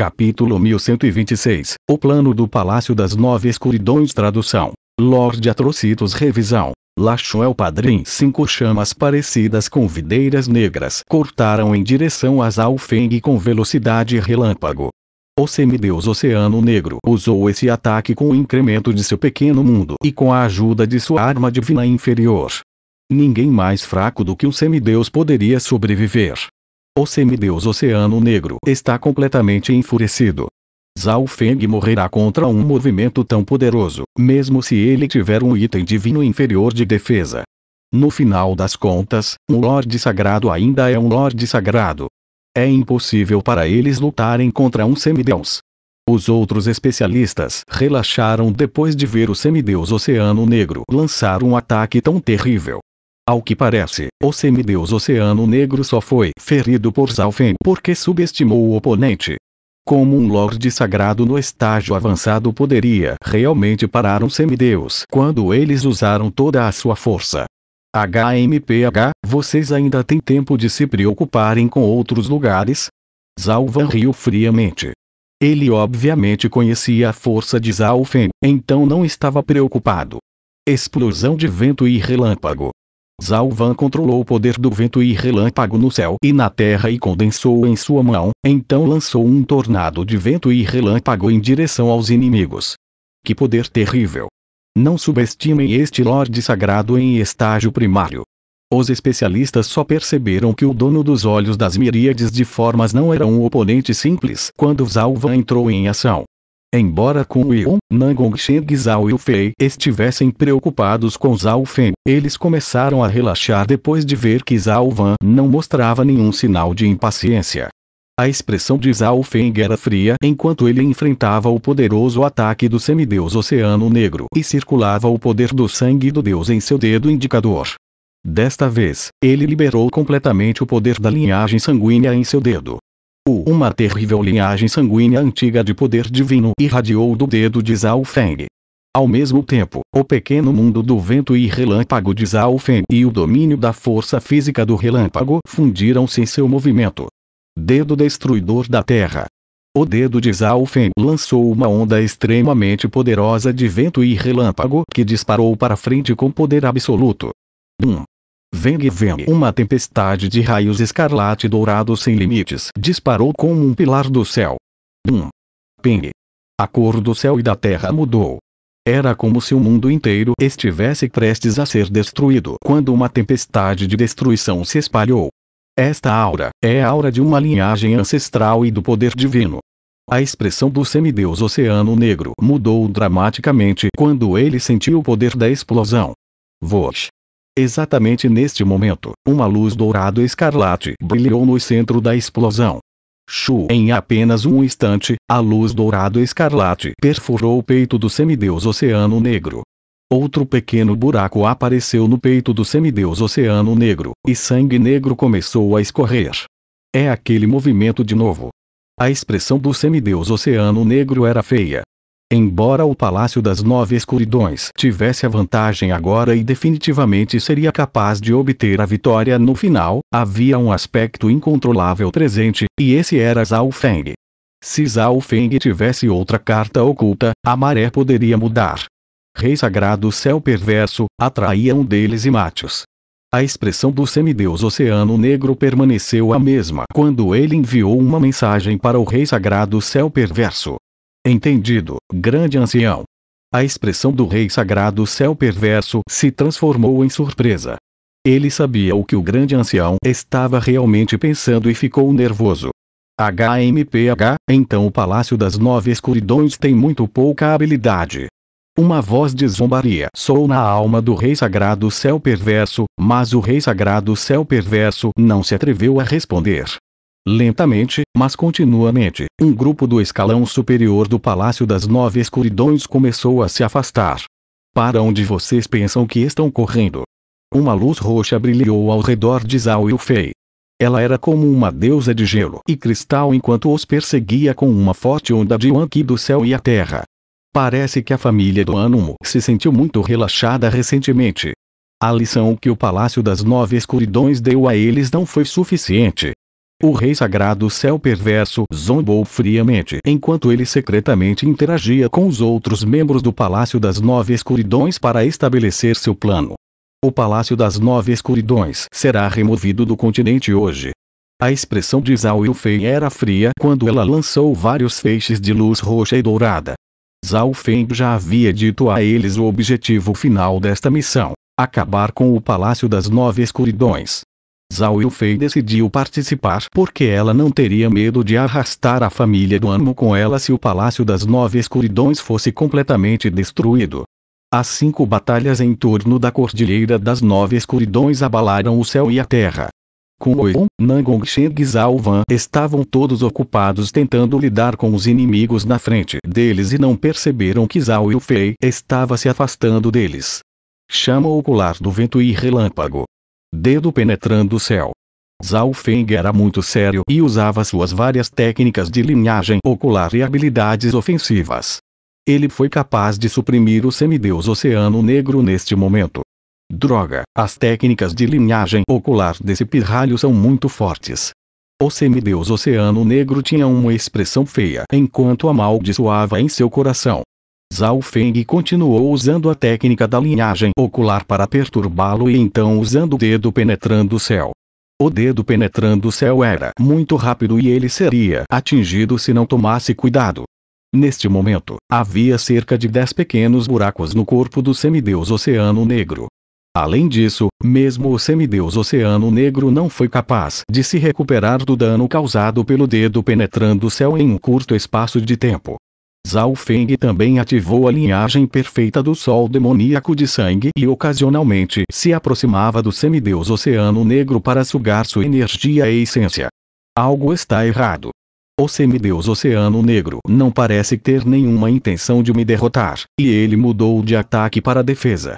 Capítulo 1126 O plano do Palácio das Nove Escuridões Tradução Lord Atrocitos Revisão Lachuel Padrim Cinco chamas parecidas com videiras negras cortaram em direção a Zhao Feng com velocidade relâmpago. O semideus Oceano Negro usou esse ataque com o incremento de seu pequeno mundo e com a ajuda de sua arma divina inferior. Ninguém mais fraco do que o semideus poderia sobreviver. O semideus Oceano Negro está completamente enfurecido. Zhao Feng morrerá contra um movimento tão poderoso, mesmo se ele tiver um item divino inferior de defesa. No final das contas, um Lorde Sagrado ainda é um Lorde Sagrado. É impossível para eles lutarem contra um semideus. Os outros especialistas relaxaram depois de ver o semideus Oceano Negro lançar um ataque tão terrível. Ao que parece, o semideus Oceano Negro só foi ferido por Zalfen porque subestimou o oponente. Como um Lorde Sagrado no estágio avançado poderia realmente parar um semideus quando eles usaram toda a sua força. HMPH, vocês ainda têm tempo de se preocuparem com outros lugares? Zalvan riu friamente. Ele obviamente conhecia a força de Zalfen, então não estava preocupado. Explosão de vento e relâmpago. Zalvan controlou o poder do vento e relâmpago no céu e na terra e condensou em sua mão, então lançou um tornado de vento e relâmpago em direção aos inimigos. Que poder terrível! Não subestimem este Lorde Sagrado em estágio primário. Os especialistas só perceberam que o dono dos olhos das miríades de formas não era um oponente simples quando Zalvan entrou em ação. Embora Kun Yu, Nangong Sheng e Zhao Yufei estivessem preocupados com Zhao Fen, eles começaram a relaxar depois de ver que Zhao Van não mostrava nenhum sinal de impaciência. A expressão de Zhao Feng era fria enquanto ele enfrentava o poderoso ataque do semideus Oceano Negro e circulava o poder do sangue do deus em seu dedo indicador. Desta vez, ele liberou completamente o poder da linhagem sanguínea em seu dedo. Uma terrível linhagem sanguínea antiga de poder divino irradiou do dedo de Zhao Feng. Ao mesmo tempo, o pequeno mundo do vento e relâmpago de Zhao Feng e o domínio da força física do relâmpago fundiram-se em seu movimento. Dedo destruidor da Terra. O dedo de Zhao Feng lançou uma onda extremamente poderosa de vento e relâmpago que disparou para frente com poder absoluto. 1. Veng Veng uma tempestade de raios escarlate dourado sem limites disparou como um pilar do céu. 1. Ping. A cor do céu e da terra mudou. Era como se o mundo inteiro estivesse prestes a ser destruído quando uma tempestade de destruição se espalhou. Esta aura é a aura de uma linhagem ancestral e do poder divino. A expressão do semideus Oceano Negro mudou dramaticamente quando ele sentiu o poder da explosão. Vosh. Exatamente neste momento, uma luz dourado escarlate brilhou no centro da explosão. Shu, em apenas um instante, a luz dourado escarlate perfurou o peito do semideus Oceano Negro. Outro pequeno buraco apareceu no peito do semideus Oceano Negro, e sangue negro começou a escorrer. É aquele movimento de novo. A expressão do semideus Oceano Negro era feia, Embora o Palácio das Nove Escuridões tivesse a vantagem agora e definitivamente seria capaz de obter a vitória no final, havia um aspecto incontrolável presente, e esse era Zhao Feng. Se Zhao Feng tivesse outra carta oculta, a maré poderia mudar. Rei Sagrado Céu Perverso, atraía um deles e Matios. A expressão do semideus Oceano Negro permaneceu a mesma quando ele enviou uma mensagem para o Rei Sagrado Céu Perverso. Entendido, grande ancião. A expressão do rei sagrado céu perverso se transformou em surpresa. Ele sabia o que o grande ancião estava realmente pensando e ficou nervoso. HMPH, então o Palácio das Nove Escuridões tem muito pouca habilidade. Uma voz de zombaria soou na alma do rei sagrado céu perverso, mas o rei sagrado céu perverso não se atreveu a responder. Lentamente, mas continuamente, um grupo do escalão superior do Palácio das Nove Escuridões começou a se afastar. Para onde vocês pensam que estão correndo? Uma luz roxa brilhou ao redor de Zhao Yufei. Ela era como uma deusa de gelo e cristal enquanto os perseguia com uma forte onda de Wanqi do céu e a terra. Parece que a família do Anumu se sentiu muito relaxada recentemente. A lição que o Palácio das Nove Escuridões deu a eles não foi suficiente. O rei sagrado céu perverso zombou friamente enquanto ele secretamente interagia com os outros membros do Palácio das Nove Escuridões para estabelecer seu plano. O Palácio das Nove Escuridões será removido do continente hoje. A expressão de Zhao Yufei era fria quando ela lançou vários feixes de luz roxa e dourada. Zhao Feng já havia dito a eles o objetivo final desta missão: acabar com o Palácio das Nove Escuridões. Zhao Yufei decidiu participar porque ela não teria medo de arrastar a família do Anmo com ela se o Palácio das Nove Escuridões fosse completamente destruído. As cinco batalhas em torno da Cordilheira das Nove Escuridões abalaram o céu e a terra. Com Oion, Nangongsheng e Zhao Van estavam todos ocupados tentando lidar com os inimigos na frente deles e não perceberam que Zhao Yufei estava se afastando deles. Chama ocular do vento e relâmpago dedo penetrando o céu. Zhao Feng era muito sério e usava suas várias técnicas de linhagem ocular e habilidades ofensivas. Ele foi capaz de suprimir o semideus Oceano Negro neste momento. Droga, as técnicas de linhagem ocular desse pirralho são muito fortes. O semideus Oceano Negro tinha uma expressão feia enquanto amaldiçoava em seu coração. Zhao Feng continuou usando a técnica da linhagem ocular para perturbá-lo e então usando o dedo penetrando o céu. O dedo penetrando o céu era muito rápido e ele seria atingido se não tomasse cuidado. Neste momento, havia cerca de 10 pequenos buracos no corpo do semideus Oceano Negro. Além disso, mesmo o semideus Oceano Negro não foi capaz de se recuperar do dano causado pelo dedo penetrando o céu em um curto espaço de tempo. Zhao Feng também ativou a linhagem perfeita do Sol demoníaco de sangue e ocasionalmente se aproximava do semideus Oceano Negro para sugar sua energia e essência. Algo está errado. O semideus Oceano Negro não parece ter nenhuma intenção de me derrotar, e ele mudou de ataque para defesa.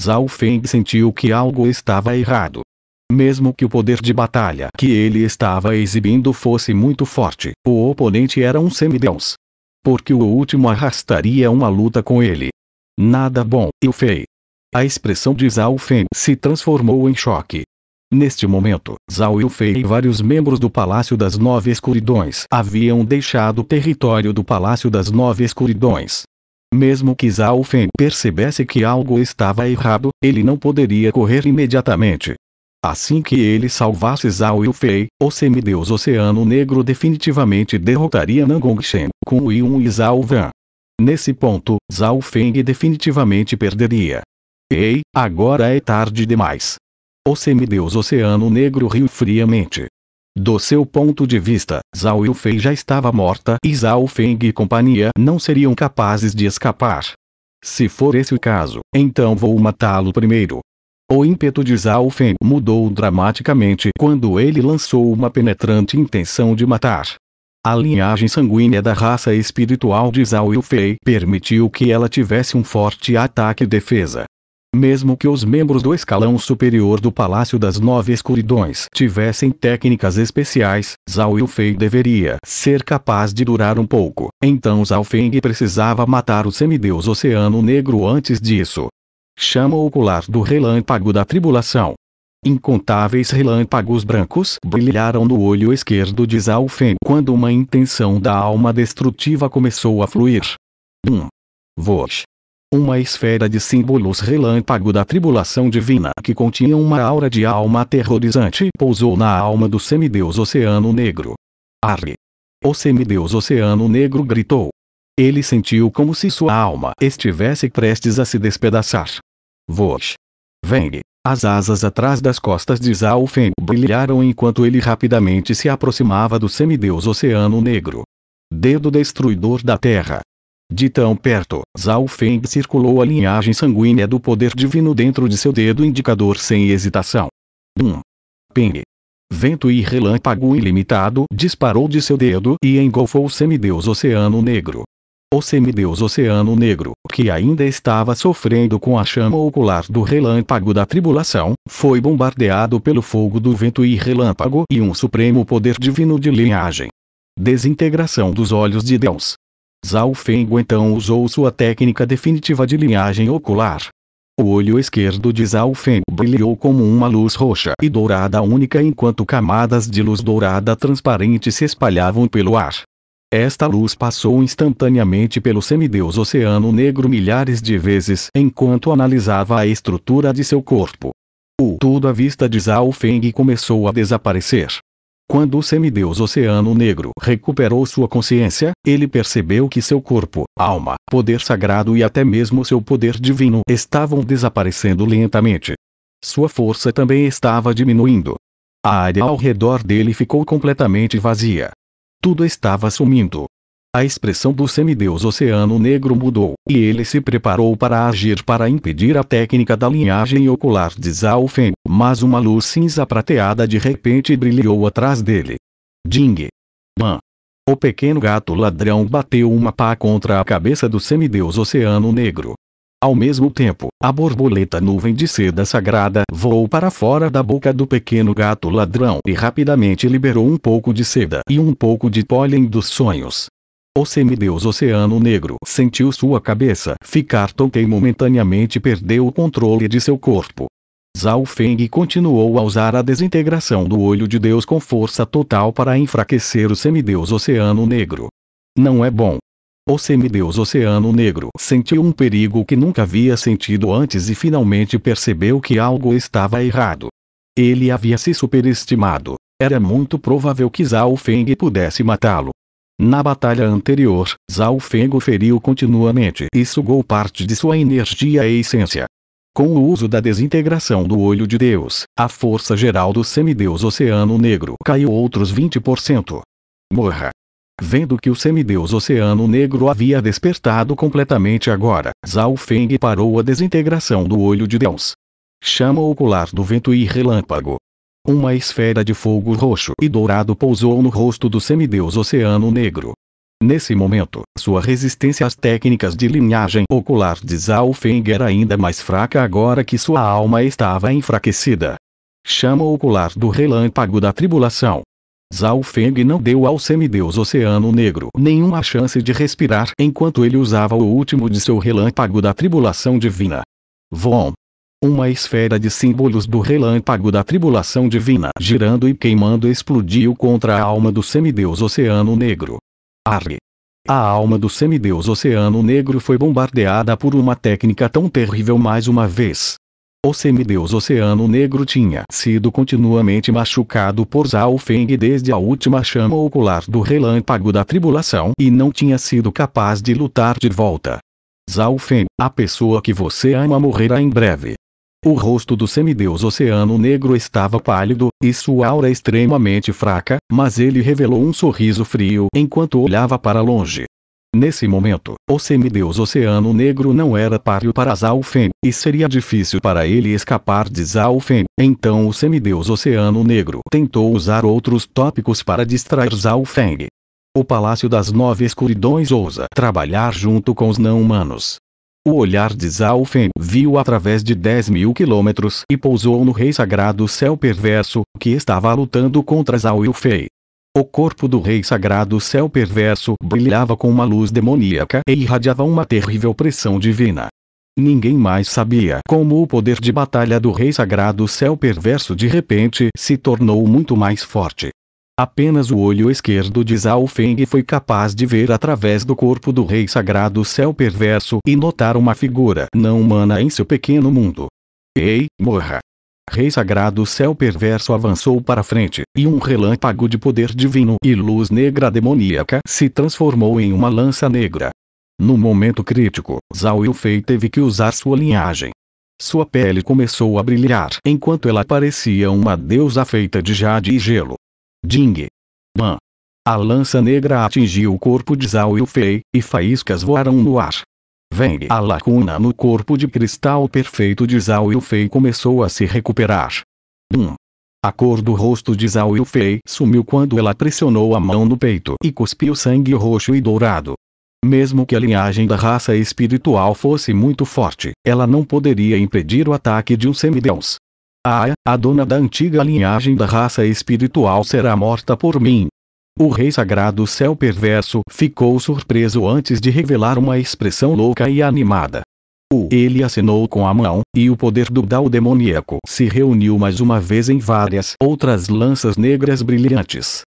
Zhao Feng sentiu que algo estava errado. Mesmo que o poder de batalha que ele estava exibindo fosse muito forte, o oponente era um semideus porque o último arrastaria uma luta com ele. Nada bom, eu fei. A expressão de Zhao Feng se transformou em choque. Neste momento, Zhao Yufei e vários membros do Palácio das Nove Escuridões haviam deixado o território do Palácio das Nove Escuridões. Mesmo que Zhao Feng percebesse que algo estava errado, ele não poderia correr imediatamente. Assim que ele salvasse Zhao Yufei, o semideus Oceano Negro definitivamente derrotaria Nangongsheng, com Yun e Zhao Van. Nesse ponto, Zhao Feng definitivamente perderia. Ei, agora é tarde demais. O semideus Oceano Negro riu friamente. Do seu ponto de vista, Zhao Yufei já estava morta e Zhao Feng e companhia não seriam capazes de escapar. Se for esse o caso, então vou matá-lo primeiro. O ímpeto de Zhao mudou dramaticamente quando ele lançou uma penetrante intenção de matar. A linhagem sanguínea da raça espiritual de Zhao Yufei permitiu que ela tivesse um forte ataque e defesa. Mesmo que os membros do escalão superior do Palácio das Nove Escuridões tivessem técnicas especiais, Zhao Yufei deveria ser capaz de durar um pouco. Então Zhao Feng precisava matar o semideus Oceano Negro antes disso chama ocular do relâmpago da tribulação. Incontáveis relâmpagos brancos brilharam no olho esquerdo de Zhao Feng quando uma intenção da alma destrutiva começou a fluir. 1. Vosh. Uma esfera de símbolos relâmpago da tribulação divina que continha uma aura de alma aterrorizante pousou na alma do semideus Oceano Negro. Arre. O semideus Oceano Negro gritou. Ele sentiu como se sua alma estivesse prestes a se despedaçar. Vosh. Veng. As asas atrás das costas de Zhao brilharam enquanto ele rapidamente se aproximava do semideus Oceano Negro. Dedo destruidor da Terra. De tão perto, Zhao Feng circulou a linhagem sanguínea do poder divino dentro de seu dedo indicador sem hesitação. 1. Ping. Vento e relâmpago ilimitado disparou de seu dedo e engolfou o semideus Oceano Negro. O semideus Oceano Negro, que ainda estava sofrendo com a chama ocular do relâmpago da tribulação, foi bombardeado pelo fogo do vento e relâmpago e um supremo poder divino de linhagem. Desintegração dos olhos de Deus. Zhao então usou sua técnica definitiva de linhagem ocular. O olho esquerdo de Zhao brilhou como uma luz roxa e dourada única enquanto camadas de luz dourada transparente se espalhavam pelo ar. Esta luz passou instantaneamente pelo semideus Oceano Negro milhares de vezes enquanto analisava a estrutura de seu corpo. O tudo à vista de Zhao Feng começou a desaparecer. Quando o semideus Oceano Negro recuperou sua consciência, ele percebeu que seu corpo, alma, poder sagrado e até mesmo seu poder divino estavam desaparecendo lentamente. Sua força também estava diminuindo. A área ao redor dele ficou completamente vazia. Tudo estava sumindo. A expressão do semideus Oceano Negro mudou, e ele se preparou para agir para impedir a técnica da linhagem ocular de Zhao mas uma luz cinza prateada de repente brilhou atrás dele. Ding! Man! O pequeno gato ladrão bateu uma pá contra a cabeça do semideus Oceano Negro. Ao mesmo tempo, a borboleta nuvem de seda sagrada voou para fora da boca do pequeno gato ladrão e rapidamente liberou um pouco de seda e um pouco de pólen dos sonhos. O semideus Oceano Negro sentiu sua cabeça ficar tonta e momentaneamente perdeu o controle de seu corpo. Zhao Feng continuou a usar a desintegração do olho de Deus com força total para enfraquecer o semideus Oceano Negro. Não é bom. O semideus Oceano Negro sentiu um perigo que nunca havia sentido antes e finalmente percebeu que algo estava errado. Ele havia se superestimado. Era muito provável que Zhao Feng pudesse matá-lo. Na batalha anterior, Zhao Feng feriu continuamente e sugou parte de sua energia e essência. Com o uso da desintegração do olho de Deus, a força geral do semideus Oceano Negro caiu outros 20%. Morra! Vendo que o semideus Oceano Negro havia despertado completamente agora, Zhao Feng parou a desintegração do olho de Deus. Chama ocular do vento e relâmpago, uma esfera de fogo roxo e dourado pousou no rosto do semideus Oceano Negro. Nesse momento, sua resistência às técnicas de linhagem ocular de Zhao Feng era ainda mais fraca agora que sua alma estava enfraquecida. Chama ocular do relâmpago da tribulação. Zhao Feng não deu ao semideus Oceano Negro nenhuma chance de respirar enquanto ele usava o último de seu relâmpago da tribulação divina. Vom! Uma esfera de símbolos do relâmpago da tribulação divina girando e queimando explodiu contra a alma do semideus Oceano Negro. Arre! A alma do semideus Oceano Negro foi bombardeada por uma técnica tão terrível mais uma vez. O semideus Oceano Negro tinha sido continuamente machucado por Zhao Feng desde a última chama ocular do relâmpago da tribulação e não tinha sido capaz de lutar de volta. Zhao Feng, a pessoa que você ama morrerá em breve. O rosto do semideus Oceano Negro estava pálido, e sua aura extremamente fraca, mas ele revelou um sorriso frio enquanto olhava para longe. Nesse momento, o semideus Oceano Negro não era páreo para Zhao Feng, e seria difícil para ele escapar de Zhao Feng. Então o semideus Oceano Negro tentou usar outros tópicos para distrair Zhao Feng. O Palácio das Nove Escuridões ousa trabalhar junto com os não-humanos. O olhar de Zhao Feng viu através de 10 mil quilômetros e pousou no rei sagrado céu perverso, que estava lutando contra Zhao Yufei. O corpo do rei sagrado céu perverso brilhava com uma luz demoníaca e irradiava uma terrível pressão divina. Ninguém mais sabia como o poder de batalha do rei sagrado céu perverso de repente se tornou muito mais forte. Apenas o olho esquerdo de Zhao Feng foi capaz de ver através do corpo do rei sagrado céu perverso e notar uma figura não humana em seu pequeno mundo. Ei, morra! Rei sagrado céu perverso avançou para frente, e um relâmpago de poder divino e luz negra demoníaca se transformou em uma lança negra. No momento crítico, Zhao Yufei teve que usar sua linhagem. Sua pele começou a brilhar enquanto ela parecia uma deusa feita de jade e gelo. Ding. Ban. A lança negra atingiu o corpo de Zhao Yufei, e faíscas voaram no ar. Vem. A lacuna no corpo de cristal perfeito de Zhao Yufei começou a se recuperar. Bum. A cor do rosto de Zhao Yufei sumiu quando ela pressionou a mão no peito e cuspiu sangue roxo e dourado. Mesmo que a linhagem da raça espiritual fosse muito forte, ela não poderia impedir o ataque de um semideus. Aya, a dona da antiga linhagem da raça espiritual será morta por mim. O rei sagrado céu perverso ficou surpreso antes de revelar uma expressão louca e animada. O ele acenou com a mão, e o poder do Dao demoníaco se reuniu mais uma vez em várias outras lanças negras brilhantes.